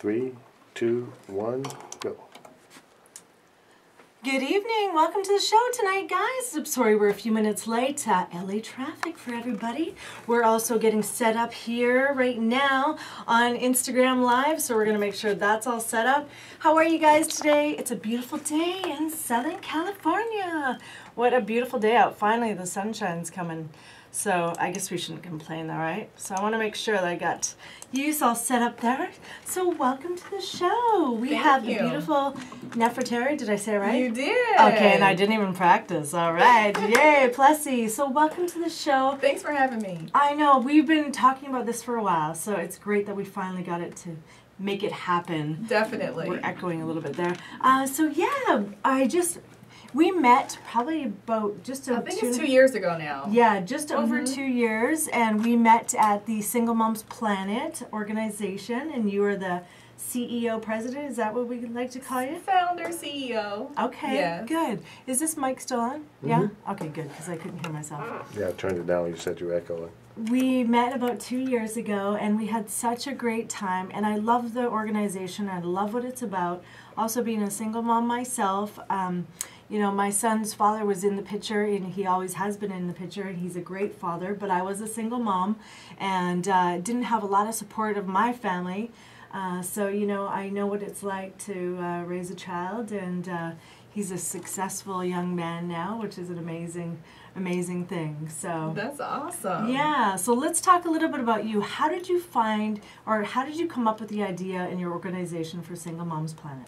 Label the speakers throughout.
Speaker 1: Three, two, one, go.
Speaker 2: Good evening. Welcome to the show tonight, guys. I'm sorry we're a few minutes late. Uh, LA traffic for everybody. We're also getting set up here right now on Instagram Live, so we're going to make sure that's all set up. How are you guys today? It's a beautiful day in Southern California. What a beautiful day out. Finally, the sunshine's coming. So I guess we shouldn't complain though, right? So I want to make sure that I got you all set up there. So welcome to the show. We
Speaker 3: Thank
Speaker 2: have
Speaker 3: you.
Speaker 2: the beautiful Neferteri. Did I say it right?
Speaker 3: You did.
Speaker 2: Okay, and I didn't even practice. All right. Yay, Plessy. So welcome to the show.
Speaker 3: Thanks for having me.
Speaker 2: I know we've been talking about this for a while, so it's great that we finally got it to make it happen.
Speaker 3: Definitely.
Speaker 2: We're echoing a little bit there. Uh, so yeah, I just we met probably about just a
Speaker 3: I think
Speaker 2: two,
Speaker 3: it's two years ago now.
Speaker 2: yeah, just over
Speaker 3: Mhm.
Speaker 2: two years, and we met at the Single Moms Planet organization, and you were the CEO president. Is that what we like to call you?
Speaker 3: Founder, CEO.
Speaker 2: Okay,
Speaker 3: Yes.
Speaker 2: good. Is this mic still on? Yeah. Okay, good, because I couldn't hear myself.
Speaker 1: Yeah, I turned it down. You said you were echoing.
Speaker 2: We met about two years ago, and we had such a great time. And I love the organization. I love what it's about. Also, being a single mom myself, um, you know, my son's father was in the picture, and he always has been in the picture. And he's a great father. But I was a single mom, and uh, didn't have a lot of support of my family. Uh, so you know, I know what it's like to uh, raise a child, and uh, he's a successful young man now, which is an amazing, amazing thing. So
Speaker 3: That's awesome.
Speaker 2: yeah, so let's talk a little bit about you. How did you find, or how did you come up with the idea in your organization for Single Moms Planet?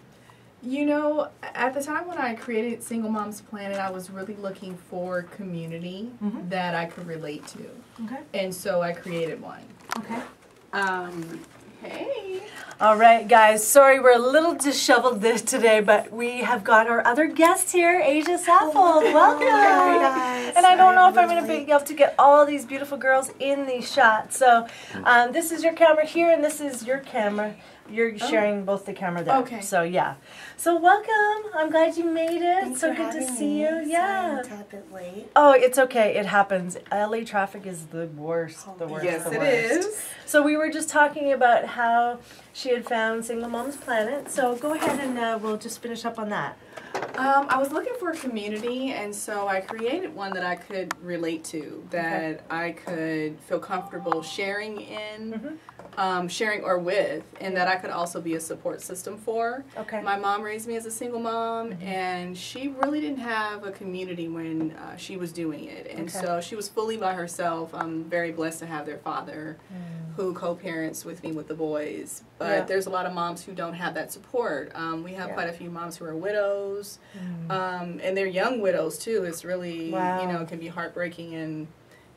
Speaker 3: You know, at the time when I created Single Moms Planet, I was really looking for community
Speaker 2: Mhm.
Speaker 3: that I could relate to.
Speaker 2: Okay.
Speaker 3: And so I created one.
Speaker 2: Okay.
Speaker 3: Um, hey.
Speaker 2: All right, guys. Sorry, we're a little disheveled this today, but we have got our other guest here, Asia Saffold. Welcome.
Speaker 4: guys.
Speaker 2: And I don't know if I'm going to be able to get all these beautiful girls in these shots. So, um, this is your camera here, and this is your camera. You're sharing both the camera there.
Speaker 3: Okay.
Speaker 2: So yeah. So welcome. I'm glad you made it.
Speaker 4: Thanks
Speaker 2: so
Speaker 4: for
Speaker 2: good to see
Speaker 4: me.
Speaker 2: you.
Speaker 4: Sorry
Speaker 2: Yeah.
Speaker 4: I'm a bit late.
Speaker 2: Oh, it's okay. It happens. LA traffic is the worst.
Speaker 4: Oh
Speaker 2: The worst.
Speaker 3: Yes,
Speaker 2: the
Speaker 3: it
Speaker 2: worst.
Speaker 3: is.
Speaker 2: So we were just talking about how she had found Single Moms Planet. So go ahead and uh, we'll just finish up on that.
Speaker 3: Um, I was looking for a community, and so I created one that I could relate to, that I could feel comfortable sharing in,
Speaker 2: Mhm.
Speaker 3: Um, sharing or with, and that I could also be a support system for.
Speaker 2: Okay.
Speaker 3: My mom raised me as a single mom, and she really didn't have a community when uh, she was doing it. And
Speaker 2: Okay.
Speaker 3: so she was fully by herself. I'm very blessed to have their father who co parents with me with the boys. But
Speaker 2: Yeah.
Speaker 3: there's a lot of moms who don't have that support. Um, we have
Speaker 2: Yeah.
Speaker 3: quite a few moms who are widows, um, and they're young widows too. It's really,
Speaker 2: Wow.
Speaker 3: you know, it can be heartbreaking and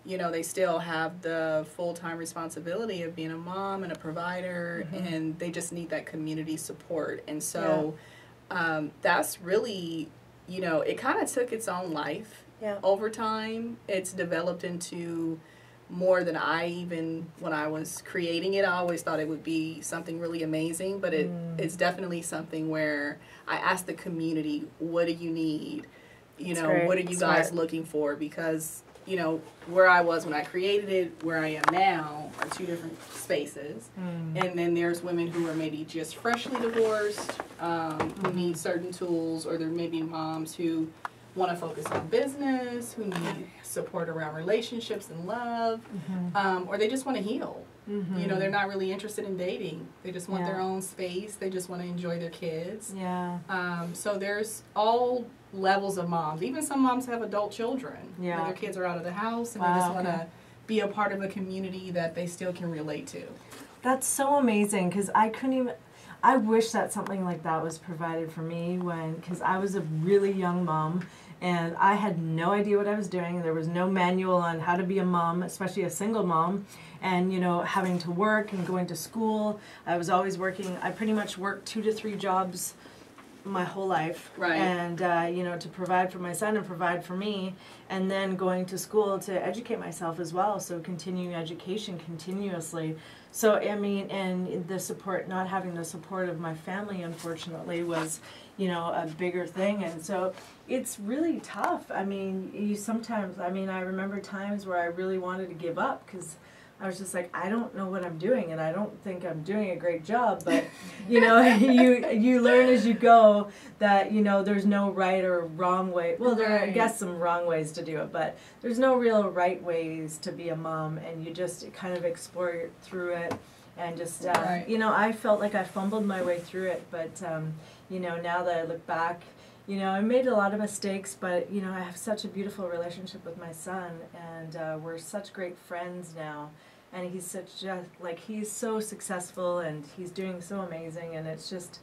Speaker 3: you know, they still have the full time responsibility of being a mom and a provider,
Speaker 2: Mm-hmm.
Speaker 3: and they just need that community support. And so um, that's really, you know, it kind of took its own life
Speaker 2: Yeah.
Speaker 3: over time. It's developed into more than I even, when I was creating it, I always thought it would be something really amazing, but it,
Speaker 2: Mm.
Speaker 3: it's definitely something where I asked the community, what do you need? You
Speaker 2: That's
Speaker 3: know,
Speaker 2: great.
Speaker 3: what are you guys
Speaker 2: Smart.
Speaker 3: looking for? Because you know, where I was when I created it, where I am now are two different spaces.
Speaker 2: Mm.
Speaker 3: And then there's women who are maybe just freshly divorced, um, who
Speaker 2: Mm-hmm.
Speaker 3: need certain tools, or there may be moms who want to focus on business, who need support around relationships and love,
Speaker 2: Mm-hmm.
Speaker 3: um, or they just want to heal. You know, they're not really interested in dating. They just want
Speaker 2: Yeah.
Speaker 3: their own space. They just want to enjoy their kids.
Speaker 2: Yeah.
Speaker 3: Um, so there's all levels of moms. Even some moms have adult children. where
Speaker 2: Yeah.
Speaker 3: their kids are out of the house and
Speaker 2: Wow,
Speaker 3: they just want to
Speaker 2: okay.
Speaker 3: be a part of a community that they still can relate to.
Speaker 2: That's so amazing because I couldn't even. I wish that something like that was provided for me when, because I was a really young mom and I had no idea what I was doing. There was no manual on how to be a mom, especially a single mom. And, you know, having to work and going to school. I was always working, I pretty much worked two to three jobs my whole life.
Speaker 3: Right.
Speaker 2: and uh, you know to provide for my son and provide for me and then going to school to educate myself as well. So continuing education continuously. So i mean and the support not having the support of my family unfortunately was you know a bigger thing. And so it's really tough. I mean you sometimes i mean i remember times where i really wanted to give up because I was just like, I don't know what I'm doing, and I don't think I'm doing a great job. But you know, you you learn as you go that you know there's no right or wrong way. Well, there are, I guess some wrong ways to do it, but there's no real right ways to be a mom, and you just kind of explore through it. And just, uh,
Speaker 3: Right.
Speaker 2: you know, I felt like I fumbled my way through it, but, um, you know, now that I look back, you know, I made a lot of mistakes, but you know, I have such a beautiful relationship with my son, and uh, we're such great friends now. And he's such just like he's so successful, and he's doing so amazing, and it's just,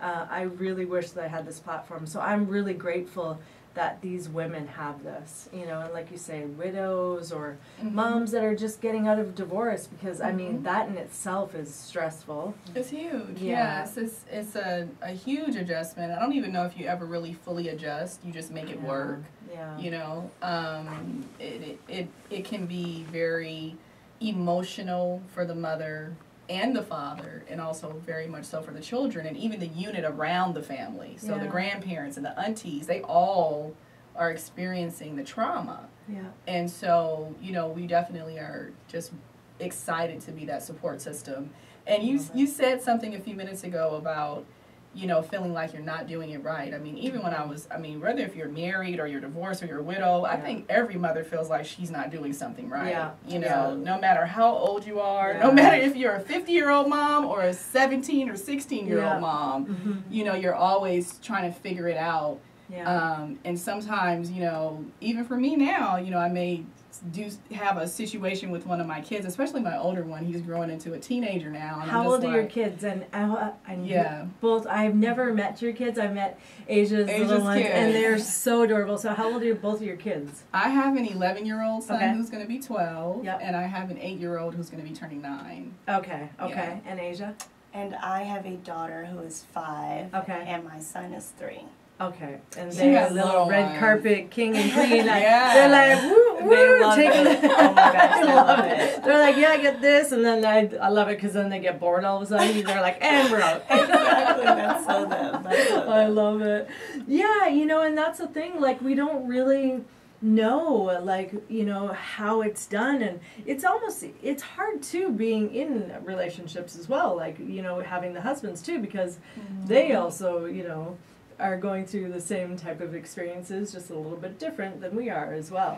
Speaker 2: uh, I really wish that I had this platform. So I'm really grateful that these women have this, you know, and like you say, widows or
Speaker 3: Mhm.
Speaker 2: moms that are just getting out of divorce, because I mean
Speaker 3: Mhm.
Speaker 2: that in itself is stressful.
Speaker 3: It's huge.
Speaker 2: Yeah.
Speaker 3: Yes, it's it's a, a huge adjustment. I don't even know if you ever really fully adjust. You just make it
Speaker 2: Yeah.
Speaker 3: work.
Speaker 2: Yeah.
Speaker 3: You know, um, it, it it it can be very emotional for the mother and the father, and also very much so for the children, and even the unit around the family. So the grandparents and the aunties, they all are experiencing the trauma.
Speaker 2: Yeah.
Speaker 3: And so, you know, we definitely are just excited to be that support system. And you you said something a few minutes ago about, you know, feeling like you're not doing it right. I mean, even when I was, I mean, whether if you're married or you're divorced or you're a widow, I think every mother feels like she's not doing something right.
Speaker 2: Yeah.
Speaker 3: You know,
Speaker 2: Yeah.
Speaker 3: no matter how old you are,
Speaker 2: Yeah.
Speaker 3: no matter if you're a 50 year old mom or a 17 or 16 year old mom,
Speaker 2: hmm
Speaker 3: you know, you're always trying to figure it out.
Speaker 2: Yeah.
Speaker 3: Um, and sometimes, you know, even for me now, you know, I may do have a situation with one of my kids, especially my older one. He's growing into a teenager now. And
Speaker 2: How
Speaker 3: I'm just
Speaker 2: old are your kids? And uh, and
Speaker 3: Yeah.
Speaker 2: both. I've never met your kids. I've met Asia's,
Speaker 3: Asia's
Speaker 2: little ones,
Speaker 3: kids.
Speaker 2: and they're so adorable. So how old are both of your kids?
Speaker 3: I have an 11 year old son
Speaker 2: Okay.
Speaker 3: who's going to be 12,
Speaker 2: Yep.
Speaker 3: and I have an 8 year old who's going to be turning 9.
Speaker 2: Okay. Okay. And Asia.
Speaker 4: And I have a daughter who is five.
Speaker 2: Okay.
Speaker 4: And my son is three.
Speaker 2: Okay. And
Speaker 3: She has
Speaker 2: little red
Speaker 3: ones.
Speaker 2: carpet king and queen. like,
Speaker 3: Yeah.
Speaker 2: They're like woo woo. Take a look.
Speaker 4: Oh my gosh,
Speaker 2: I love
Speaker 4: love
Speaker 2: it.
Speaker 4: it.
Speaker 2: They're like, yeah, I get this, and then I, I love it because then they get bored all of a sudden. They're like, and we're out.
Speaker 4: exactly. That's so them. That's so
Speaker 2: I love it. Yeah, you know, and that's the thing. Like, we don't really know, like, you know, how it's done, and it's almost it's hard too being in relationships as well. Like, you know, having the husbands too, because they mm-hmm. also, you know, are going through the same type of experiences, just a little bit different than we are as well.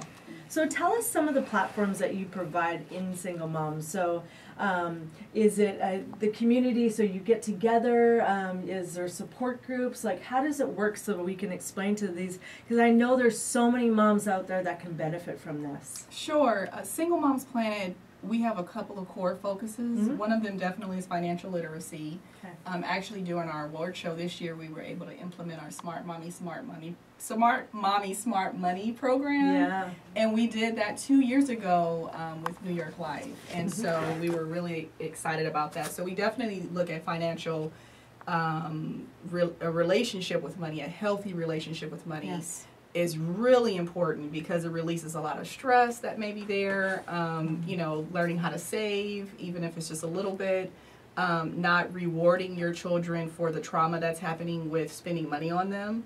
Speaker 2: So tell us some of the platforms that you provide in Single Moms. So um, is it uh, the community? So you get together? Um, is there support groups? Like how does it work so that we can explain to these? Because I know there's so many moms out there that can benefit from this.
Speaker 3: Sure. Uh, Single Moms Planet, we have a couple of core focuses.
Speaker 2: Mhm.
Speaker 3: One of them definitely is financial literacy.
Speaker 2: Okay.
Speaker 3: Um, actually, during our award show this year, we were able to implement our Smart Mommy Smart Money Smart Mommy Smart Money program.
Speaker 2: Yeah.
Speaker 3: And we did that two years ago um, with New York Life. And
Speaker 2: Mm-hmm.
Speaker 3: so we were really excited about that. So we definitely look at financial, um, re- a relationship with money, a healthy relationship with money
Speaker 2: Yes.
Speaker 3: Is really important because it releases a lot of stress that may be there. Um, you know, learning how to save, even if it's just a little bit. Um, not rewarding your children for the trauma that's happening with spending money on them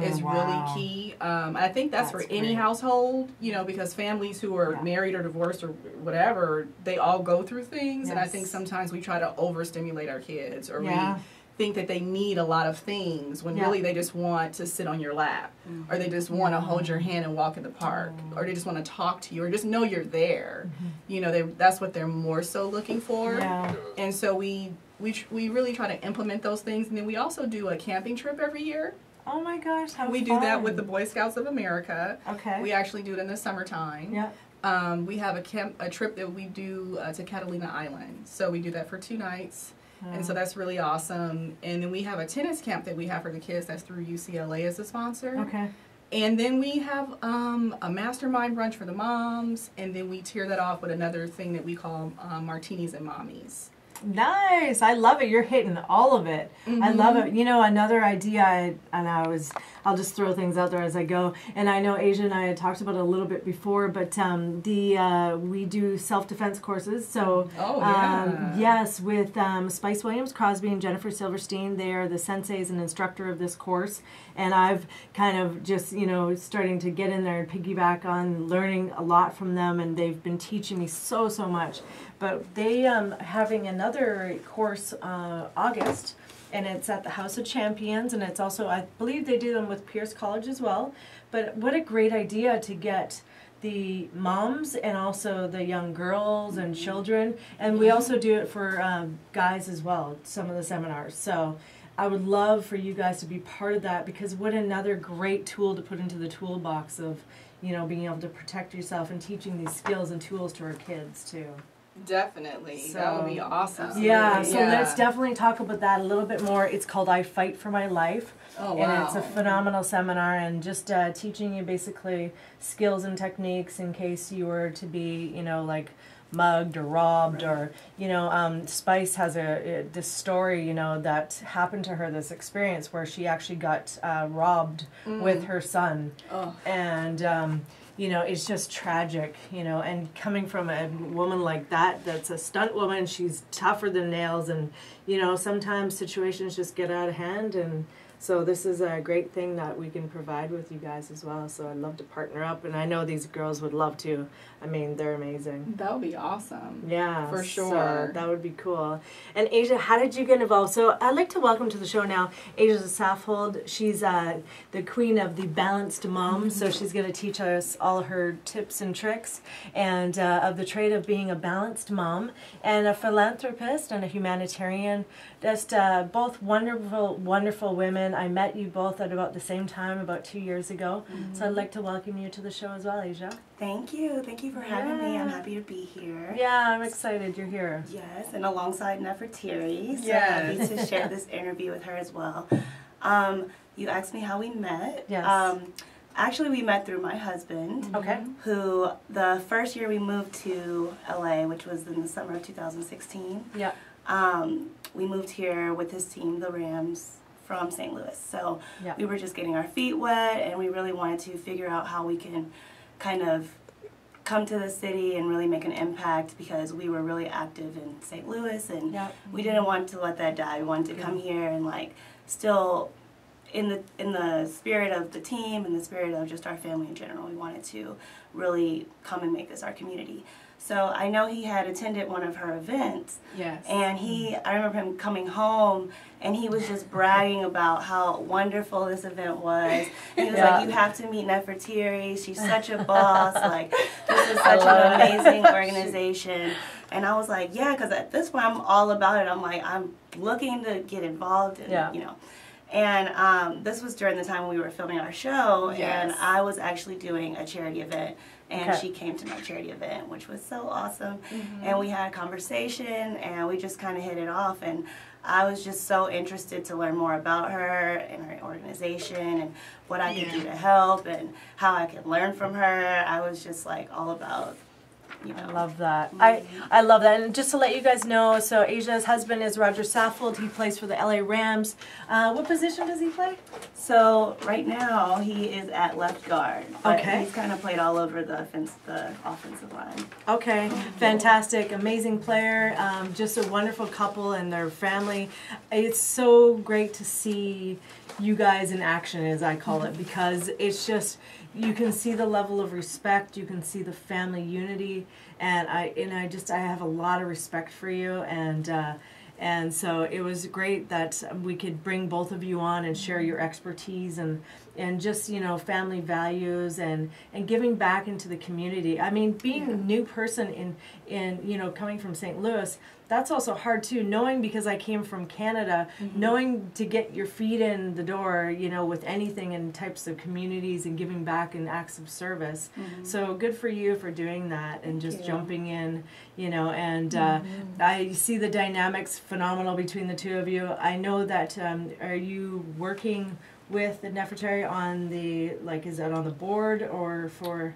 Speaker 3: is really key. Um, I think that's,
Speaker 2: That's
Speaker 3: for any
Speaker 2: great.
Speaker 3: household, you know, because families who are
Speaker 2: Yeah.
Speaker 3: married or divorced or whatever, they all go through things. And I think sometimes we try to overstimulate our kids or
Speaker 2: Yeah.
Speaker 3: we think that they need a lot of things when
Speaker 2: Yeah.
Speaker 3: really they just want to sit on your lap or they just want to hold your hand and walk in the park or they just want to talk to you or just know you're there. You know they, that's what they're more so looking for.
Speaker 2: Yeah.
Speaker 3: and so we we, tr- we really try to implement those things and then we also do a camping trip every year.
Speaker 2: Oh my gosh, how
Speaker 3: we do that with the boy scouts of america.
Speaker 2: Okay.
Speaker 3: we actually do it in the summertime.
Speaker 2: Yeah.
Speaker 3: um, we have a camp a trip that we do uh, to catalina island. So we do that for two nights and so that's really awesome. And then we have a tennis camp that we have for the kids that's through UCLA as a sponsor.
Speaker 2: Okay.
Speaker 3: And then we have um, a mastermind brunch for the moms. And then we tear that off with another thing that we call um, martinis and mommies.
Speaker 2: Nice. I love it. You're hitting all of it. I love it. You know, another idea, I, and I was, I'll just throw things out there as I go. And I know Asia and I had talked about it a little bit before, but um, the uh, we do self defense courses. So,
Speaker 3: Oh,
Speaker 2: um,
Speaker 3: yeah.
Speaker 2: yes, with um, Spice Williams Crosby and Jennifer Silverstein, they are the senseis and instructor of this course. And I've kind of just, you know, starting to get in there and piggyback on learning a lot from them. And they've been teaching me so, so much. But they um having another course uh, August, and it's at the House of Champions, and it's also I believe they do them with Pierce College as well. But what a great idea to get the moms and also the young girls and children, and we also do it for um, guys as well. Some of the seminars, so. I would love for you guys to be part of that because what another great tool to put into the toolbox of, you know, being able to protect yourself and teaching these skills and tools to our kids too.
Speaker 3: Definitely. that would be awesome.
Speaker 2: Yeah, so
Speaker 3: Yeah.
Speaker 2: let's definitely talk about that a little bit more. It's called I Fight for My Life.
Speaker 3: Oh,
Speaker 2: And it's a phenomenal seminar and just uh, teaching you basically skills and techniques in case you were to be, you know, like mugged or robbed or, you know, um, Spice has a, a this story, you know, that happened to her, this experience where she actually got uh, robbed with her son
Speaker 3: Oh.
Speaker 2: and um, you know it's just tragic you know and coming from a woman like that that's a stunt woman she's tougher than nails and you know sometimes situations just get out of hand and so this is a great thing that we can provide with you guys as well so i'd love to partner up and i know these girls would love to i mean they're amazing
Speaker 3: That would be awesome.
Speaker 2: yeah,
Speaker 3: For
Speaker 2: so
Speaker 3: sure.
Speaker 2: that would be cool. And Asia, how did you get involved? So I'd like to welcome to the show now Asia Saffold. She's uh, the queen of the balanced mom, so she's going to teach us all her tips and tricks and uh, of the trade of being a balanced mom and a philanthropist and a humanitarian. Just uh, both wonderful, wonderful women. I met you both at about the same time, about two years ago. So I'd like to welcome you to the show as well, Asia.
Speaker 4: Thank you. Thank you for having me. I'm happy to be here.
Speaker 2: Yeah, I'm excited you're here.
Speaker 4: Yes, and alongside Neferteri. So
Speaker 3: Yes.
Speaker 4: happy to share this interview with her as well. Um, you asked me how we met.
Speaker 2: Yes.
Speaker 4: Um, actually, we met through my husband,
Speaker 2: Okay.
Speaker 4: who the first year we moved to LA, which was in the summer of 2016,
Speaker 2: Yeah.
Speaker 4: um, we moved here with his team, the Rams, from St. Louis. So
Speaker 2: Yeah.
Speaker 4: we were just getting our feet wet, and we really wanted to figure out how we can kind of come to the city and really make an impact because we were really active in St. Louis and
Speaker 2: Yeah.
Speaker 4: we didn't want to let that die. We wanted to come here and like still in the in the spirit of the team and the spirit of just our family in general. We wanted to really come and make this our community. So I know he had attended one of her events
Speaker 3: Yes.
Speaker 4: and he, I remember him coming home and he was just bragging about how wonderful this event was. He was
Speaker 2: Yeah.
Speaker 4: like, You have to meet Neferteri. She's such a boss. Like, this is such an amazing organization. And I was like, Yeah, because at this point, I'm all about it. I'm like, I'm looking to get involved and,
Speaker 2: Yeah.
Speaker 4: you know. And um, this was during the time we were filming our show, and I was actually doing a charity event, and
Speaker 2: Okay.
Speaker 4: she came to my charity event, which was so awesome.
Speaker 3: Mm-hmm.
Speaker 4: And we had a conversation, and we just kind of hit it off. And I was just so interested to learn more about her and her organization, and what I could do to help, and how I could learn from her. I was just like all about, you know.
Speaker 2: I love that. I I love that. And just to let you guys know, so Asia's husband is Roger Saffold. He plays for the LA Rams. Uh, what position does he play?
Speaker 4: So right now he is at left guard,
Speaker 2: Okay.
Speaker 4: he's kind of played all over the offense, the offensive line.
Speaker 2: Okay, fantastic, amazing player. Um, just a wonderful couple and their family. It's so great to see you guys in action, as I call it, because it's just you can see the level of respect. You can see the family unity, and I and I just I have a lot of respect for you and. Uh, and so it was great that we could bring both of you on and share your expertise and and just you know family values and and giving back into the community. I mean, being a new person in in you know coming from St. Louis, that's also hard too. Knowing because I came from Canada, knowing to get your feet in the door, you know, with anything and types of communities and giving back and acts of service. So good for you for doing that and just
Speaker 4: you.
Speaker 2: jumping in, you know. And uh, I see the dynamics phenomenal between the two of you. I know that um, are you working with the Neferteri on the like is that on the board or for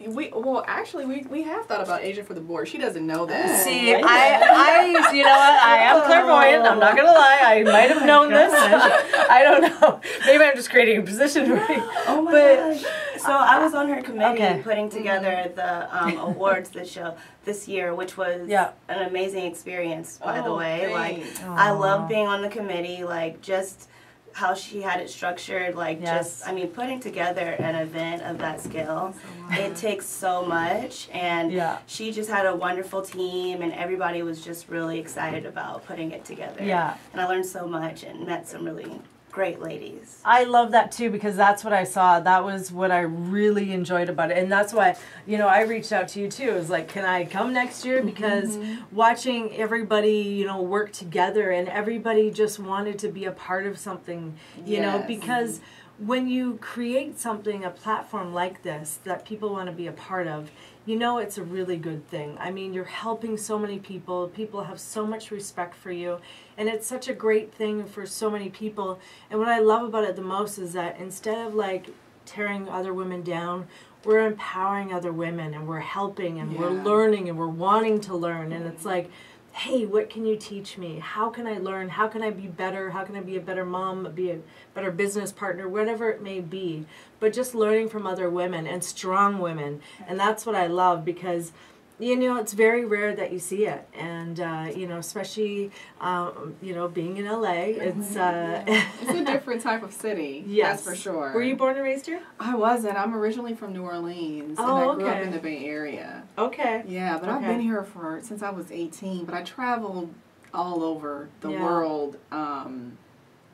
Speaker 3: We well, actually, we, we have thought about Asia for the board. She doesn't know that.
Speaker 2: See, I, I, you know what? I am clairvoyant. I'm not gonna lie. I might have known this. I don't know. Maybe I'm just creating a position for me.
Speaker 4: Oh my
Speaker 2: But-
Speaker 4: gosh. So I was on her committee
Speaker 2: Okay.
Speaker 4: putting together the um, awards this show this year, which was
Speaker 2: Yeah.
Speaker 4: an amazing experience, by the
Speaker 3: Oh,
Speaker 4: way. Like
Speaker 3: thanks.
Speaker 4: I love being on the committee, like just how she had it structured, like
Speaker 2: Yes.
Speaker 4: just I mean putting together an event of that scale. It takes so much and
Speaker 2: Yeah.
Speaker 4: she just had a wonderful team and everybody was just really excited about putting it together.
Speaker 2: Yeah.
Speaker 4: And I learned so much and met some really great ladies.
Speaker 2: I love that too because that's what I saw. That was what I really enjoyed about it. And that's why, you know, I reached out to you too. It was like, can I come next year? Mm-hmm. Because watching everybody, you know, work together and everybody just wanted to be a part of something, you know,
Speaker 3: Yes.
Speaker 2: because when you create something, a platform like this that people want to be a part of, you know it's a really good thing. I mean, you're helping so many people. People have so much respect for you. And it's such a great thing for so many people. And what I love about it the most is that instead of like tearing other women down, we're empowering other women and we're helping and we're learning and we're wanting to learn. And it's like, hey, what can you teach me? How can I learn? How can I be better? How can I be a better mom, be a better business partner, whatever it may be? But just learning from other women and strong women. And that's what I love because you know it's very rare that you see it and uh, you know especially um, you know being in la it's uh,
Speaker 3: It's a different type of city.
Speaker 2: yes
Speaker 3: That's for sure.
Speaker 2: were you born and raised here
Speaker 3: I wasn't. I'm originally from New Orleans,
Speaker 2: Oh,
Speaker 3: and I grew up in the Bay Area.
Speaker 2: okay
Speaker 3: Yeah, but I've been here for since I was 18. But I traveled all over the
Speaker 2: Yeah.
Speaker 3: world. Um,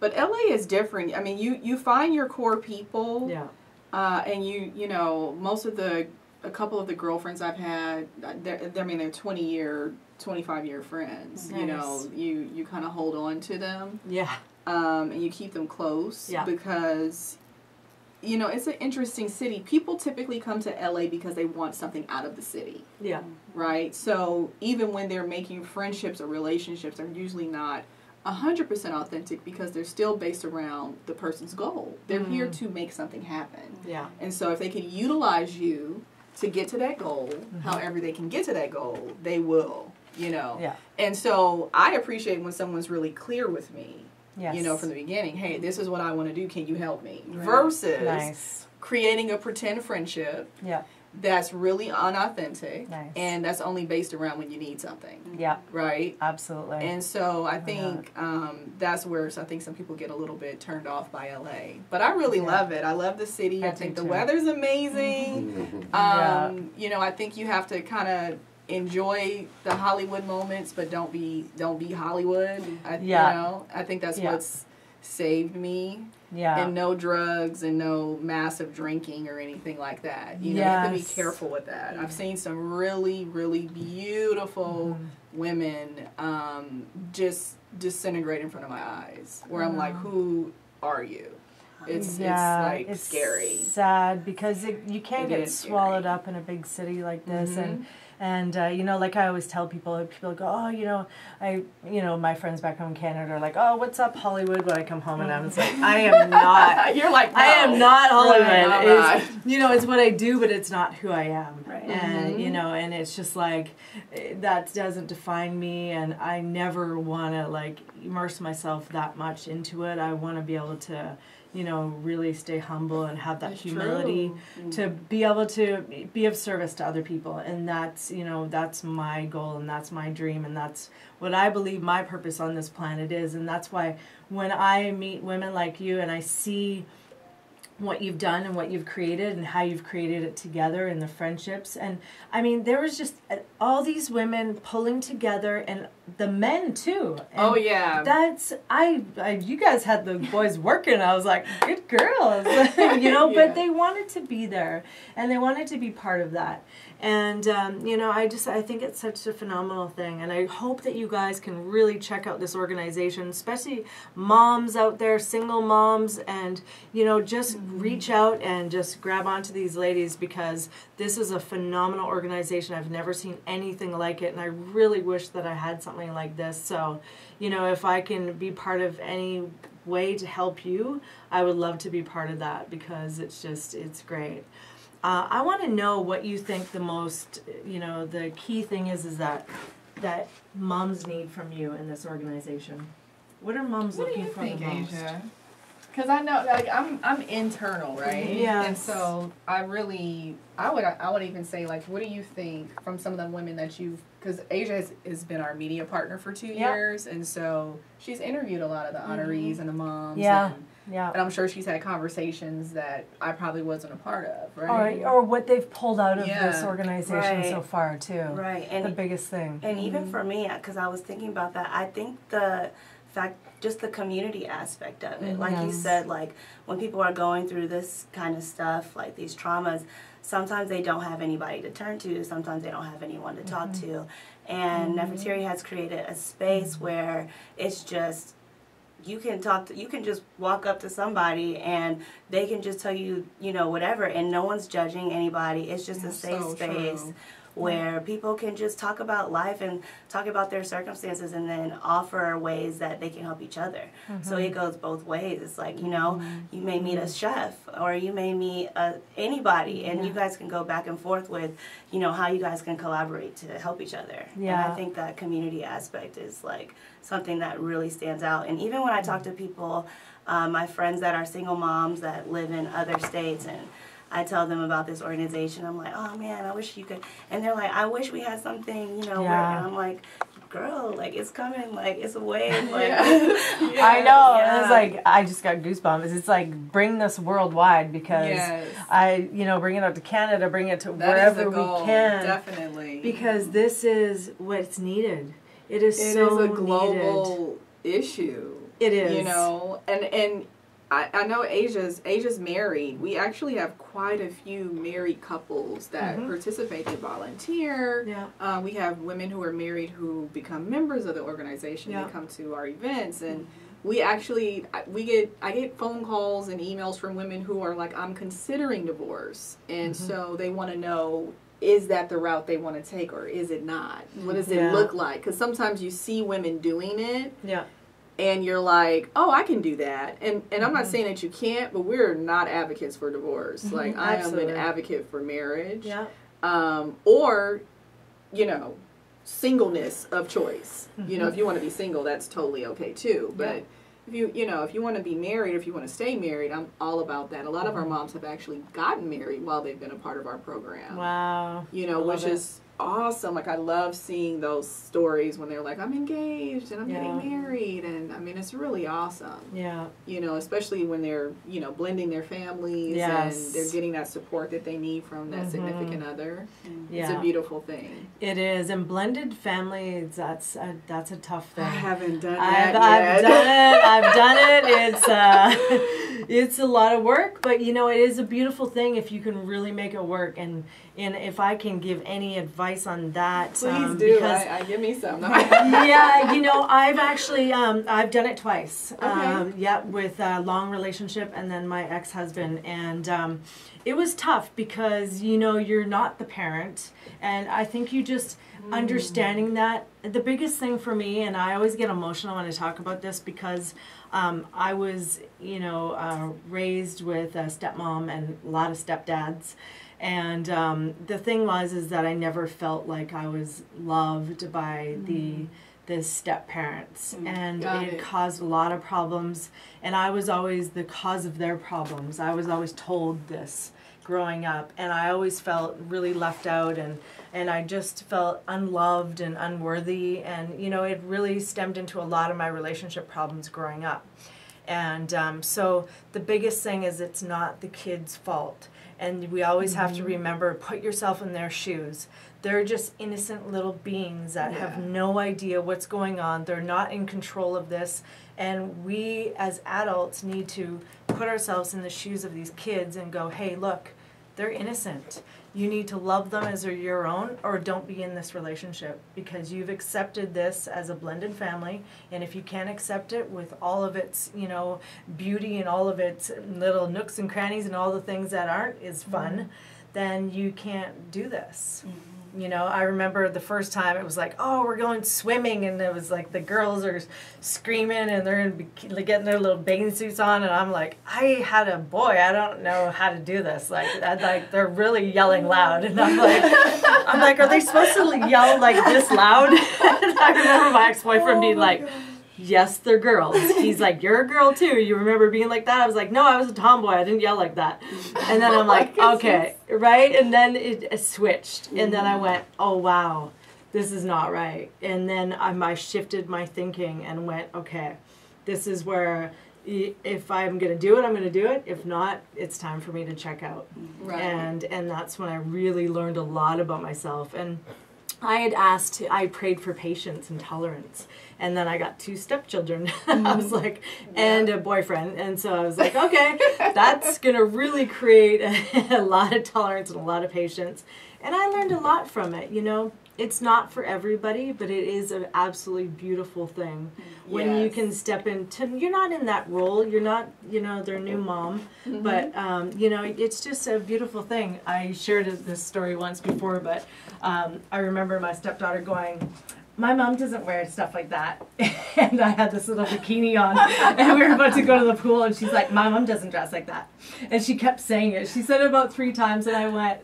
Speaker 3: but LA is different. I mean, you you find your core people,
Speaker 2: yeah
Speaker 3: uh, and you you know most of the a couple of the girlfriends I've had. uh, They're, they're- I mean, they're 20 year, 25 year friends. You know, you you kind of hold on to them
Speaker 2: yeah
Speaker 3: um, and you keep them close
Speaker 2: Yeah.
Speaker 3: because you know it's an interesting city people typically come to la because they want something out of the city
Speaker 2: yeah
Speaker 3: right so even when they're making friendships or relationships they're usually not 100% authentic because they're still based around the person's goal they're here
Speaker 2: Mm.
Speaker 3: to make something happen
Speaker 2: yeah
Speaker 3: and so if they can utilize you to get to that goal mm-hmm. however they can get to that goal they will you know
Speaker 2: yeah
Speaker 3: and so i appreciate when someone's really clear with me
Speaker 2: yes
Speaker 3: you know, from the beginning, hey, this is what I want to do. Can you help me?
Speaker 4: Right.
Speaker 3: Versus
Speaker 2: nice
Speaker 3: creating a pretend friendship
Speaker 2: yeah
Speaker 3: that's really unauthentic
Speaker 2: Nice.
Speaker 3: and that's only based around when you need something,
Speaker 2: yeah
Speaker 3: right?
Speaker 2: absolutely
Speaker 3: And so I think um, that's where I think some people get a little bit turned off by LA. But I really
Speaker 2: Yeah.
Speaker 3: love it. I love the city. I,
Speaker 2: I
Speaker 3: think the
Speaker 2: too.
Speaker 3: weather's amazing. Um,
Speaker 2: Yeah.
Speaker 3: You know, I think you have to kind of enjoy the Hollywood moments, but don't be don't be Hollywood. I,
Speaker 2: Yeah.
Speaker 3: You know, I think that's
Speaker 2: Yeah.
Speaker 3: what's saved me.
Speaker 2: yeah
Speaker 3: And no drugs and no massive drinking or anything like that. You know, you have to be careful with that. I've seen some really, really beautiful
Speaker 2: Mm-hmm.
Speaker 3: women um, just disintegrate in front of my eyes. Where I'm like, who are you? It's
Speaker 2: yeah,
Speaker 3: it's like
Speaker 2: it's
Speaker 3: scary.
Speaker 2: sad because it, you can
Speaker 3: It
Speaker 2: get swallowed
Speaker 3: scary.
Speaker 2: up in a big city like this,
Speaker 3: Mhm.
Speaker 2: and and uh, you know, like I always tell people, people go, oh, you know, I, you know, my friends back home in Canada are like, oh, what's up, Hollywood? When I come home, and I'm just like, I am not.
Speaker 3: You're like,
Speaker 2: I am not Hollywood. It's-
Speaker 3: alright.
Speaker 2: you know, it's what I do, but it's not who I am.
Speaker 4: Right.
Speaker 2: And
Speaker 3: Mhm.
Speaker 2: you know, and it's just like that doesn't define me, and I never want to like immerse myself that much into it. I want to be able to, you know, really stay humble and have that
Speaker 3: That's
Speaker 2: humility
Speaker 3: true.
Speaker 2: to be able to be of service to other people. And that's you know that's my goal and that's my dream and that's what i believe my purpose on this planet is. And that's why when i meet women like you and i see what you've done and what you've created and how you've created it together and the friendships. And i mean there was just uh, all these women pulling together and the men too. And
Speaker 3: Oh yeah.
Speaker 2: that's I, I you guys had the boys working. I was like good girls. You know
Speaker 3: Yeah.
Speaker 2: but they wanted to be there and they wanted to be part of that and um, you know i just i think it's such a phenomenal thing. And i hope that you guys can really check out this organization especially moms out there single moms and you know just reach out and just grab onto these ladies because this is a phenomenal organization. I've never seen anything like it and i really wish that i had something like this. So you know if i can be part of any way to help you i would love to be part of that because it's just it's great Uh, I want to know what you think the most, you know, the key thing is is that that moms need from you in this organization. What are moms
Speaker 3: What
Speaker 2: looking for
Speaker 3: think,
Speaker 2: the most?
Speaker 3: Asia? Because I know, like, I'm I'm internal, right?
Speaker 2: Yeah.
Speaker 3: And so I really, I would I would even say, like, what do you think from some of the women that you've? Because Asia has, has been our media partner for two
Speaker 2: Yeah.
Speaker 3: years, and so she's interviewed a lot of the honorees and the moms.
Speaker 2: Yeah.
Speaker 3: And,
Speaker 2: Yeah.
Speaker 3: and I'm sure she's had conversations that I probably wasn't a part of, right?
Speaker 2: or what they've pulled out of this organization
Speaker 4: Right.
Speaker 2: so far too.
Speaker 4: Right, And The
Speaker 2: biggest thing.
Speaker 4: and even mm-hmm. for me, because I was thinking about that, I think the fact, just the community aspect of it, like you
Speaker 2: mm-hmm.
Speaker 4: said, like when people are going through this kind of stuff, like these traumas, sometimes they don't have anybody to turn to. Sometimes they don't have anyone to talk mm-hmm. to, and Neferteri has created a space where it's just you can talk to you can just walk up to somebody and they can just tell you you know whatever and no one's judging anybody it's just a safe
Speaker 3: so
Speaker 4: space
Speaker 3: true.
Speaker 4: Where people can just talk about life and talk about their circumstances and then offer ways that they can help each other. So it goes both ways. It's like you know you may meet a chef or you may meet uh, anybody and you guys can go back and forth with you know how you guys can collaborate to help each other. And
Speaker 2: Yeah.
Speaker 4: i think that community aspect is like something that really stands out. And even when i talk to people um, my friends that are single moms that live in other states and I tell them about this organization. I'm like, oh man, I wish you could. And they're like, I wish we had something, you know. Where,
Speaker 2: Yeah.
Speaker 4: and I'm like, girl, like it's coming, like it's a wave. Like,
Speaker 2: I know.
Speaker 4: Yeah.
Speaker 2: It's like I just got goosebumps. It's like bring this worldwide because
Speaker 3: Yes.
Speaker 2: I, you know, bring it out to Canada, bring it to
Speaker 3: That is
Speaker 2: wherever
Speaker 3: the goal,
Speaker 2: we can,
Speaker 3: definitely.
Speaker 2: because this is what's needed. It is
Speaker 3: It
Speaker 2: so
Speaker 3: is a
Speaker 2: needed.
Speaker 3: global issue.
Speaker 2: It is.
Speaker 3: You know, and and I, I know Asia's Asia's married. We actually have quite a few married couples that
Speaker 2: Mhm.
Speaker 3: participate. They volunteer.
Speaker 2: Yeah.
Speaker 3: Uh, we have women who are married who become members of the organization.
Speaker 2: Yeah.
Speaker 3: They come to our events and. We actually, I- we get, I get phone calls and emails from women who are like, I'm considering divorce, and
Speaker 2: Mm-hmm.
Speaker 3: so they want to know, is that the route they want to take, or is it not? What does
Speaker 2: Yeah.
Speaker 3: it look like? Because sometimes you see women doing it,
Speaker 2: Yeah.
Speaker 3: And you're like, oh, I can do that. And and I'm not
Speaker 2: Mm-hmm.
Speaker 3: saying that you can't, but we're not advocates for divorce. Like I am an advocate for marriage.
Speaker 2: Yeah.
Speaker 3: Um, or, you know, singleness of choice. You know, if you want to be single, that's totally okay too. But
Speaker 2: Mm-hmm. Yeah.
Speaker 3: if you you know if you want to be married, if you want to stay married, I'm all about that. A lot of
Speaker 2: Mm-hmm.
Speaker 3: our moms have actually gotten married while they've been a part of our program
Speaker 2: Wow.
Speaker 3: you know, which
Speaker 2: it.
Speaker 3: is awesome. Like I love seeing those stories when they're like, I'm engaged and I'm
Speaker 2: Yeah.
Speaker 3: getting married, and I mean, it's really awesome.
Speaker 2: Yeah.
Speaker 3: You know, especially when they're you know blending their families
Speaker 2: Yes.
Speaker 3: and they're getting that support that they need from that
Speaker 2: Mhm.
Speaker 3: significant other.
Speaker 2: Yeah.
Speaker 3: It's a beautiful thing.
Speaker 2: It is, and blended families. That's a, that's a tough thing.
Speaker 3: I haven't done
Speaker 2: I've,
Speaker 3: that
Speaker 2: I've
Speaker 3: yet.
Speaker 2: done it. I've done it. It's uh, it's a lot of work, but you know, it is a beautiful thing if you can really make it work. And and if I can give any advice on that,
Speaker 3: Please
Speaker 2: um,
Speaker 3: do.
Speaker 2: because
Speaker 3: I, I give me some.
Speaker 2: yeah, you know, I've actually um, I've done it twice.
Speaker 3: Okay.
Speaker 2: Um, yeah, with a long relationship and then my ex husband, and um, it was tough because you know you're not the parent, and I think you just understanding that the biggest thing for me, and I always get emotional when I talk about this because um, I was you know uh, raised with a stepmom and a lot of stepdads. And um, the thing was is that I never felt like I was loved by the the step parents, and it,
Speaker 3: it.
Speaker 2: caused a lot of problems. And I was always the cause of their problems. I was always told this growing up, and I always felt really left out, and and I just felt unloved and unworthy. And you know, it really stemmed into a lot of my relationship problems growing up. And um, so the biggest thing is it's not the kid's fault. And we always have to remember put yourself in their shoes. They're just innocent little beings that have no idea what's going on. They're not in control of this. And we as adults need to put ourselves in the shoes of these kids and go, hey, look, they're innocent. You need to love them as they're your own or don't be in this relationship because you've accepted this as a blended family and if you can't accept it with all of its, you know, beauty and all of its little nooks and crannies and all the things that aren't is fun, mm-hmm. then you can't do this. Mm-hmm. You know, I remember the first time it was like, oh, we're going swimming, and it was like the girls are screaming and they're getting their little bathing suits on, and I'm like, I had a boy, I don't know how to do this. Like, I, like they're really yelling loud, and I'm like, I'm like, are they supposed to yell like this loud? and I remember my ex-boyfriend being like. Yes, they're girls. He's like, You're a girl too. You remember being like that? I was like, No, I was a tomboy. I didn't yell like that. And then I'm oh like, Okay, right? And then it, it switched. And then I mm-hmm. went, Oh, wow, this is not right. And then I shifted my thinking and went, Okay, this is where if I'm going to do it, I'm going to do it. If not, it's time for me to check out
Speaker 3: Right.
Speaker 2: and and that's when I really learned a lot about myself. And I had asked, I prayed for patience and tolerance, and then I got two stepchildren. And I was mm-hmm. like, and a boyfriend, and so I was like, okay, that's gonna really create a, a lot of tolerance and a lot of patience. And I learned a lot from it. You know, it's not for everybody, but it is an absolutely beautiful thing when you can step into. You're not in that role. You're not, you know, their new mom, but um, you know, it's just a beautiful thing. I shared this story once before, but um, I remember my stepdaughter going. My mom doesn't wear stuff like that, and I had this little bikini on, and we were about to go to the pool, and she's like, "My mom doesn't dress like that," and she kept saying it. She said it about three times, and I went,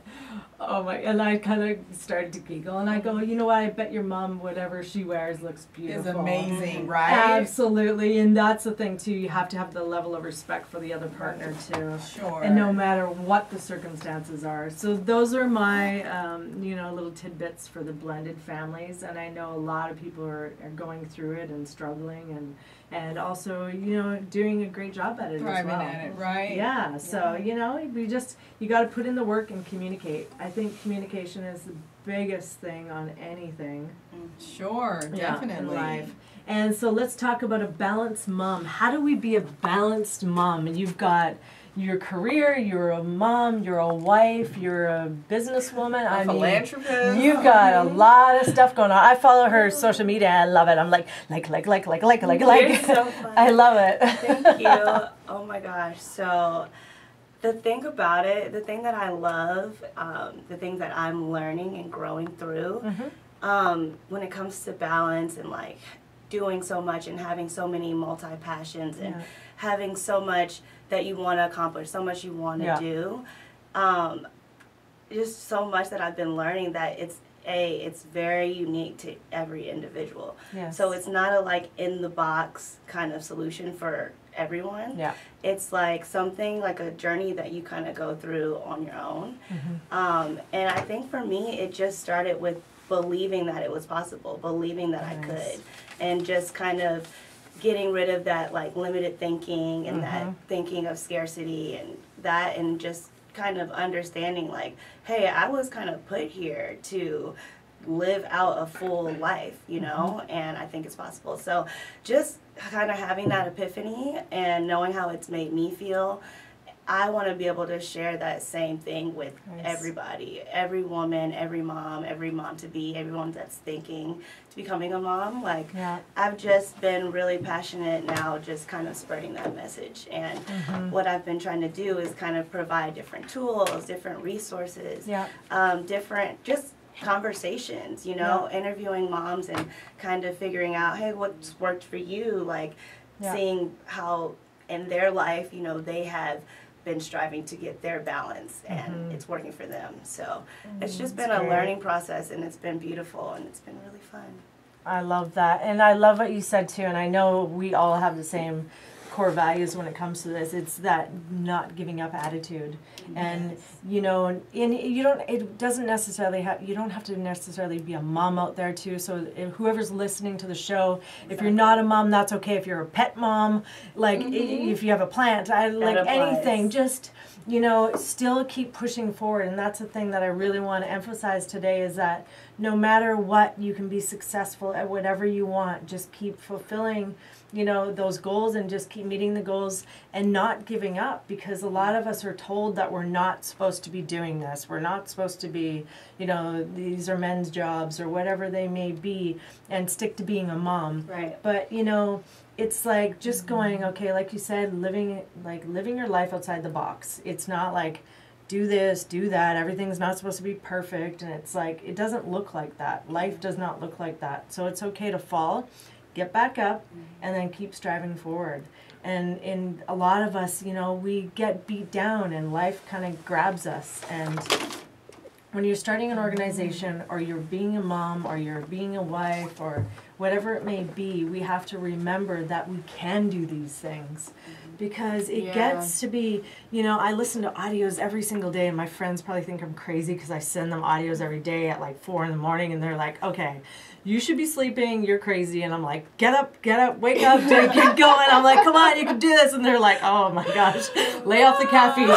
Speaker 2: Oh my! And I kind of started to giggle, and I go, you know what? I bet your mom, whatever she wears, looks beautiful.
Speaker 3: Is amazing, right?
Speaker 2: Absolutely, and that's the thing too. You have to have the level of respect for the other partner too,
Speaker 3: Sure.
Speaker 2: and no matter what the circumstances are. So those are my, um, you know, little tidbits for the blended families, and I know a lot of people are, are going through it and struggling, and and also you know doing a great job at it
Speaker 3: Thriving
Speaker 2: as well.
Speaker 3: at it, right?
Speaker 2: Yeah, so you know, we just you got to put in the work and communicate. I think communication is the biggest thing on anything.
Speaker 3: Sure,
Speaker 2: Yeah,
Speaker 3: definitely.
Speaker 2: in life. And so let's talk about a balanced mom. How do we be a balanced mom? And you've got your career, you're a mom, you're a wife, you're a businesswoman. I
Speaker 3: A
Speaker 2: mean,
Speaker 3: philanthropist.
Speaker 2: You've got a lot of stuff going on. I follow her social media. I love it. I'm like, like, like, like, like, like, like, like.
Speaker 4: so.
Speaker 2: I love it.
Speaker 4: Thank you. Oh my gosh. So, the thing about it, the thing that I love, um, the thing that I'm learning and growing through, um, when it comes to balance and like doing so much and having so many multi passions and
Speaker 2: Yeah.
Speaker 4: having so much that you want to accomplish, so much you want to
Speaker 2: Yeah.
Speaker 4: do, um, just so much that I've been learning that it's a it's very unique to every individual.
Speaker 2: Yes.
Speaker 4: So it's not a like in the box kind of solution for everyone.
Speaker 2: Yeah.
Speaker 4: It's like something like a journey that you kind of go through on your own. Um, and I think for me, it just started with believing that it was possible, believing that I could, and just kind of getting rid of that like limited thinking and that mm-hmm. thinking of scarcity and that, and just kind of understanding like, hey, I was kind of put here to live out a full life, you know, mm-hmm. and I think it's possible. So just kind of having that epiphany and knowing how it's made me feel, I want to be able to share that same thing with
Speaker 2: Nice.
Speaker 4: everybody, every woman, every mom, every mom to be, everyone that's thinking to becoming a mom. Like,
Speaker 2: Yeah.
Speaker 4: I've just been really passionate now, just kind of spreading that message. And
Speaker 2: Mm-hmm.
Speaker 4: what I've been trying to do is kind of provide different tools, different resources,
Speaker 2: Yeah.
Speaker 4: um, different just conversations, you know, interviewing moms and kind of figuring out, hey, what's worked for you? Like
Speaker 2: Yeah.
Speaker 4: seeing how in their life, you know, they have been striving to get their balance and mm-hmm. it's working for them. So mm, it's just been a
Speaker 2: great.
Speaker 4: learning process and it's been beautiful and it's been really fun.
Speaker 2: I love that. And I love what you said too. And I know we all have the same core values when it comes to this. It's that not giving up attitude. And you know, and you don't it doesn't necessarily have you don't have to necessarily be a mom out there too. So whoever's listening to the show, if you're not a mom, that's okay. If you're a pet mom, like i mm-hmm. if you have a plant, I like
Speaker 4: applies.
Speaker 2: anything, just you know, still keep pushing forward. And that's the thing that I really want to emphasize today is that no matter what, you can be successful at whatever you want. Just keep fulfilling, you know, those goals and just keep meeting the goals and not giving up because a lot of us are told that we're not supposed to be doing this. We're not supposed to be, you know, these are men's jobs or whatever they may be and stick to being a mom.
Speaker 4: Right.
Speaker 2: But, you know, it's like just going okay like you said living like living your life outside the box it's not like do this, do that. Everything's not supposed to be perfect. And it's like, it doesn't look like that. Life does not look like that. So it's okay to fall, get back up, and then keep striving forward. And in a lot of us, you know, we get beat down and life kind of grabs us. And when you're starting an organization or you're being a mom or you're being a wife or whatever it may be, we have to remember that we can do these things because it
Speaker 3: Yeah.
Speaker 2: gets to be, you know, I listen to audios every single day and my friends probably think I'm crazy because I send them audios every day at like four in the morning and they're like, okay, you should be sleeping, you're crazy. And I'm like, get up, get up, wake up, Jay, keep going. I'm like, come on, you can do this. And they're like, oh my gosh, lay off the caffeine.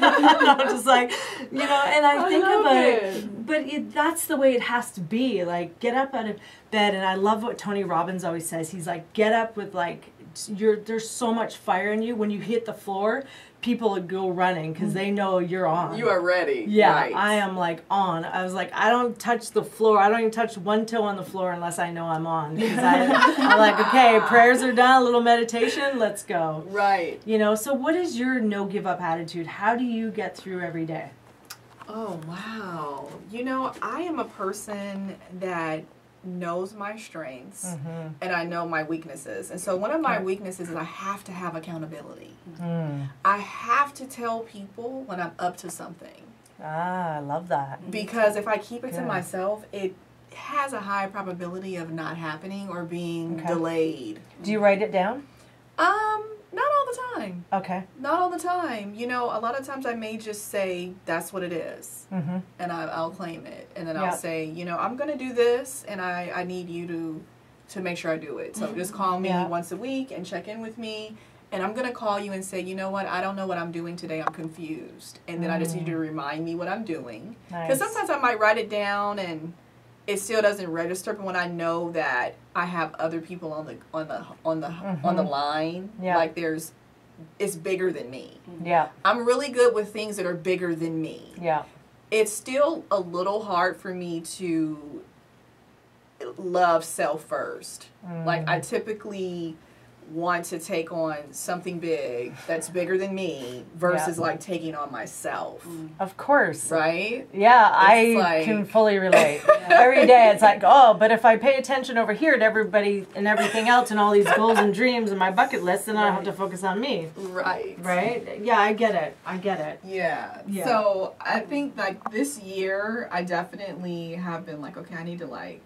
Speaker 2: And I'm just like, you know, and I,
Speaker 3: I
Speaker 2: think about
Speaker 3: it.
Speaker 2: it, but it, that's the way it has to be. Like, get up out of bed. And I love what Tony Robbins always says. He's like, get up with like, you're, there's so much fire in you. When you hit the floor, people go running because they know you're on.
Speaker 3: You are ready.
Speaker 2: Yeah,
Speaker 3: Right.
Speaker 2: I am like on. I was like, I don't touch the floor. I don't even touch one toe on the floor unless I know I'm on. I'm like, okay, prayers are done, a little meditation, let's go.
Speaker 3: Right.
Speaker 2: You know, so what is your no give up attitude? How do you get through every day?
Speaker 3: Oh wow. You know, I am a person that knows my strengths
Speaker 2: Mm-hmm.
Speaker 3: and I know my weaknesses. And so one of my weaknesses is I have to have accountability.
Speaker 2: Mm.
Speaker 3: I have to tell people when I'm up to something.
Speaker 2: Ah, I love that.
Speaker 3: Because if I keep it to myself, it has a high probability of not happening or being
Speaker 2: Okay.
Speaker 3: delayed.
Speaker 2: Do you write it down?
Speaker 3: Um, all the time.
Speaker 2: Okay.
Speaker 3: Not all the time. You know, a lot of times I may just say that's what it is.
Speaker 2: Mm-hmm.
Speaker 3: and I, I'll claim it, and then
Speaker 2: Yeah.
Speaker 3: I'll say, you know, I'm gonna do this, and I, I need you to to make sure I do it. So just call me
Speaker 2: Yeah.
Speaker 3: once a week and check in with me, and I'm gonna call you and say, you know what, I don't know what I'm doing today. I'm confused, and then I just need you to remind me what I'm doing. Because
Speaker 2: Nice.
Speaker 3: sometimes I might write it down and it still doesn't register, but when I know that I have other people on the on the on the on the line,
Speaker 2: Yeah.
Speaker 3: like there's, it's bigger than me. Mm-hmm.
Speaker 2: Yeah.
Speaker 3: I'm really good with things that are bigger than me
Speaker 2: Yeah.
Speaker 3: it's still a little hard for me to love self first. Like I mm. typically want to take on something big that's bigger than me versus
Speaker 2: Yeah.
Speaker 3: like taking on myself.
Speaker 2: Of course.
Speaker 3: Right?
Speaker 2: Yeah, I
Speaker 3: like-
Speaker 2: can fully relate. Every day it's like, oh, but if I pay attention over here to everybody and everything else and all these goals and dreams and my bucket list, then I don't have to focus on me.
Speaker 3: Right.
Speaker 2: Right? Yeah, I get it. I get it.
Speaker 3: Yeah.
Speaker 2: Yeah.
Speaker 3: So I think like this year I definitely have been like, okay, I need to like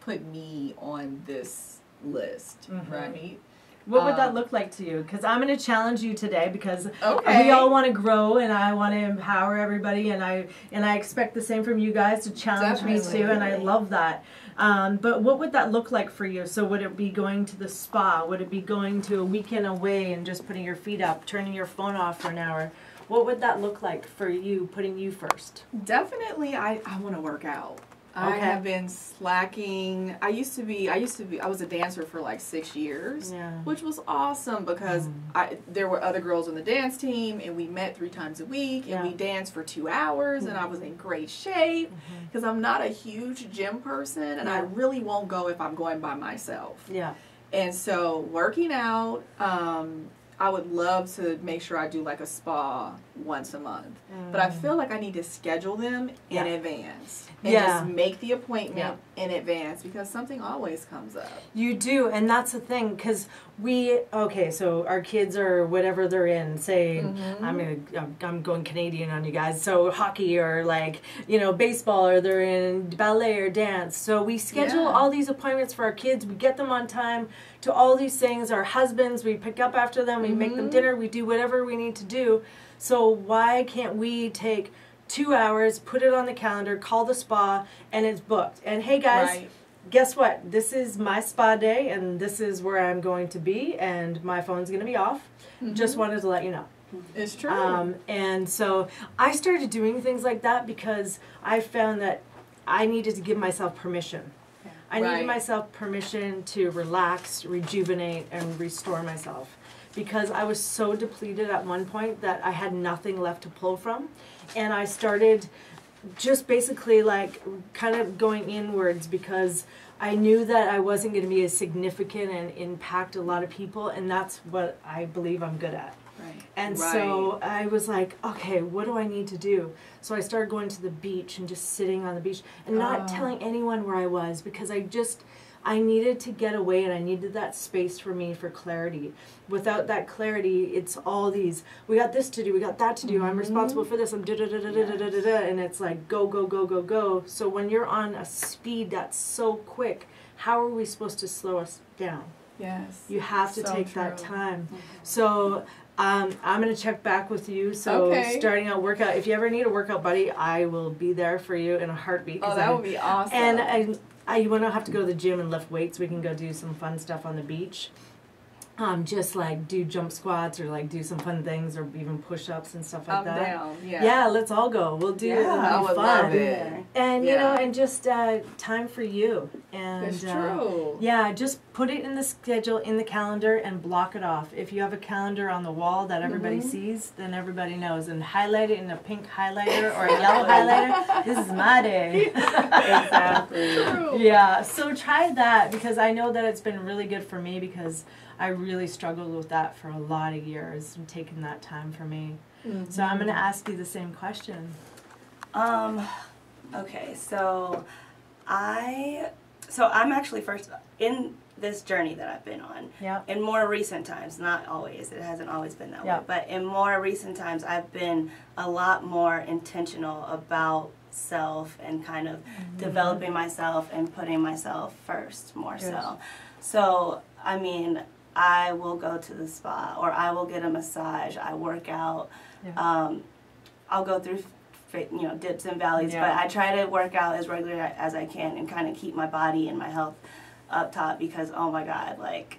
Speaker 3: put me on this list,
Speaker 2: Mhm.
Speaker 3: right?
Speaker 2: What would that
Speaker 3: Um,
Speaker 2: look like to you? Because I'm going to challenge you today because
Speaker 3: Okay.
Speaker 2: we all want to grow and I want to empower everybody and I and I expect the same from you guys to challenge me too and I love that. Um, but what would that look like for you? So would it be going to the spa? Would it be going to a weekend away and just putting your feet up, turning your phone off for an hour? What would that look like for you, putting you first?
Speaker 3: Definitely, I, I want to work out. I
Speaker 2: Okay.
Speaker 3: have been slacking. I used to be. I used to be. I was a dancer for like six years,
Speaker 2: Yeah.
Speaker 3: which was awesome because
Speaker 2: Mm.
Speaker 3: I there were other girls on the dance team, and we met three times a week, and
Speaker 2: Yeah. Mm-hmm.
Speaker 3: we danced for two hours, and I was in great shape because I'm not a huge gym person, and I really won't go if I'm going by myself.
Speaker 2: Yeah.
Speaker 3: And so working out, um, I would love to make sure I do like a spa once a month. But I feel like I need to schedule them in
Speaker 2: Mm.
Speaker 3: Advance. And
Speaker 2: Yeah.
Speaker 3: just make the appointment in advance because something always comes up.
Speaker 2: You do, and that's the thing, because we okay. So our kids are whatever they're in. Say
Speaker 3: Mm-hmm.
Speaker 2: I'm gonna I'm, I'm going Canadian on you guys. So hockey or like you know baseball or they're in ballet or dance. So we schedule
Speaker 3: Yeah.
Speaker 2: all these appointments for our kids. We get them on time to all these things. Our husbands, we pick up after them. We make them
Speaker 3: Mhm.
Speaker 2: dinner. We do whatever we need to do. So why can't we take two hours, put it on the calendar, call the spa, and it's booked? And hey guys
Speaker 3: Right.
Speaker 2: guess what? This is my spa day, and this is where I'm going to be, and my phone's going to be off. Just wanted to let you know.
Speaker 3: It's true.
Speaker 2: Um, and so I started doing things like that because I found that I needed to give myself permission. I
Speaker 3: Right.
Speaker 2: needed myself permission to relax, rejuvenate, and restore myself. Because I was so depleted at one point that I had nothing left to pull from. And I started just basically like kind of going inwards because I knew that I wasn't going to be as significant and impact a lot of people. And that's what I believe I'm good at.
Speaker 3: Right.
Speaker 2: And so I was like, okay, what do I need to do? So I started going to the beach and just sitting on the beach and not
Speaker 3: Oh.
Speaker 2: telling anyone where I was because I just I needed to get away and I needed that space for me for clarity. Without that clarity, it's all these we got this to do, we got that to do, I'm mm-hmm. responsible for this, I'm da da da da da da da da da and it's like go go go go go. So when you're on a speed that's so quick, how are we supposed to slow us down?
Speaker 3: Yes.
Speaker 2: You have to
Speaker 3: So
Speaker 2: take that
Speaker 3: true.
Speaker 2: time. Mm-hmm. So um, I'm gonna check back with you. So
Speaker 3: Okay.
Speaker 2: starting out workout, if you ever need a workout buddy, I will be there for you in a heartbeat.
Speaker 3: Oh, that
Speaker 2: I'm-
Speaker 3: would be awesome.
Speaker 2: And I, I, you wanna have to go to the gym and lift weights. We can go do some fun stuff on the beach. Um, just like do jump squats or like do some fun things or even push ups and stuff like
Speaker 3: I'm
Speaker 2: that.
Speaker 3: down. Yeah.
Speaker 2: Yeah, let's all go. We'll do it.
Speaker 3: Yeah,
Speaker 2: It'll be
Speaker 3: I would
Speaker 2: fun.
Speaker 3: love it.
Speaker 2: And you know, and just uh, time for you. And
Speaker 3: It's
Speaker 2: uh, yeah, just put it in the schedule in the calendar and block it off. If you have a calendar on the wall that everybody
Speaker 3: Mm-hmm.
Speaker 2: sees, then everybody knows. And highlight it in a pink highlighter or a yellow highlighter. This is my day.
Speaker 4: Exactly.
Speaker 3: True.
Speaker 2: yeah, so try that because I know that it's been really good for me because I really struggled with that for a lot of years and taking that time for me. So I'm going to ask you the same question.
Speaker 4: Um, okay, so I, so I'm actually first in this journey that I've been on.
Speaker 2: Yeah.
Speaker 4: In more recent times, not always, it hasn't always been that
Speaker 2: Yeah.
Speaker 4: way, but in more recent times, I've been a lot more intentional about self and kind of developing myself and putting myself first more
Speaker 2: Good.
Speaker 4: so. So, I mean, I will go to the spa or I will get a massage, I work out.
Speaker 2: Yeah.
Speaker 4: Um, I'll go through you know dips and valleys,
Speaker 2: Yeah.
Speaker 4: but I try to work out as regularly as I can and kind of keep my body and my health up top because oh my god, like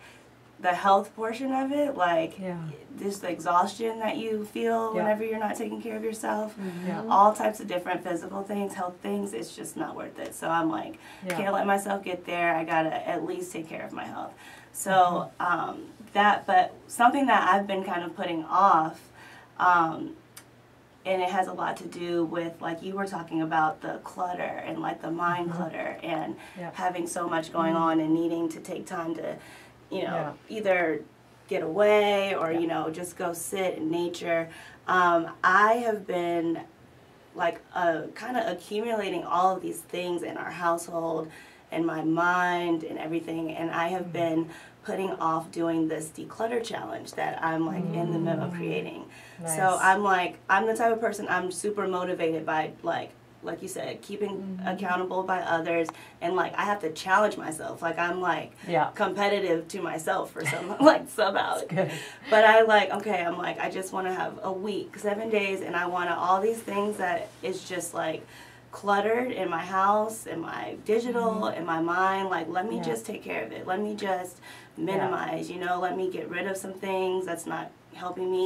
Speaker 4: the health portion of it, like
Speaker 2: Yeah.
Speaker 4: this the exhaustion that you feel
Speaker 2: Yeah.
Speaker 4: whenever you're not taking care of yourself,
Speaker 2: Yeah.
Speaker 4: all types of different physical things, health things, it's just not worth it. So I'm like,
Speaker 2: Yeah.
Speaker 4: can't let myself get there. I gotta at least take care of my health. So um, that, but something that I've been kind of putting off, um, and it has a lot to do with like you were talking about the clutter and like the mind clutter and
Speaker 2: Yeah.
Speaker 4: having so much going on and needing to take time to, you know,
Speaker 2: Yeah.
Speaker 4: either get away or you know just go sit in nature. Um, I have been like uh, kind of accumulating all of these things in our household and my mind and everything. And i have been putting off doing this declutter challenge that i'm like in the middle of creating so i'm like i'm the type of person i'm super motivated by like like you said keeping accountable by others and like i have to challenge myself like i'm like
Speaker 2: Yeah.
Speaker 4: competitive to myself for some like somehow but I like, okay, I'm like, I just want to have a week, seven days, and I want to all these things that is just like cluttered in my house, in my digital, in my mind. Like, let me
Speaker 2: Mm-hmm. Yeah.
Speaker 4: just take care of it. Let me just minimize, you know, let me get rid of some things that's not helping me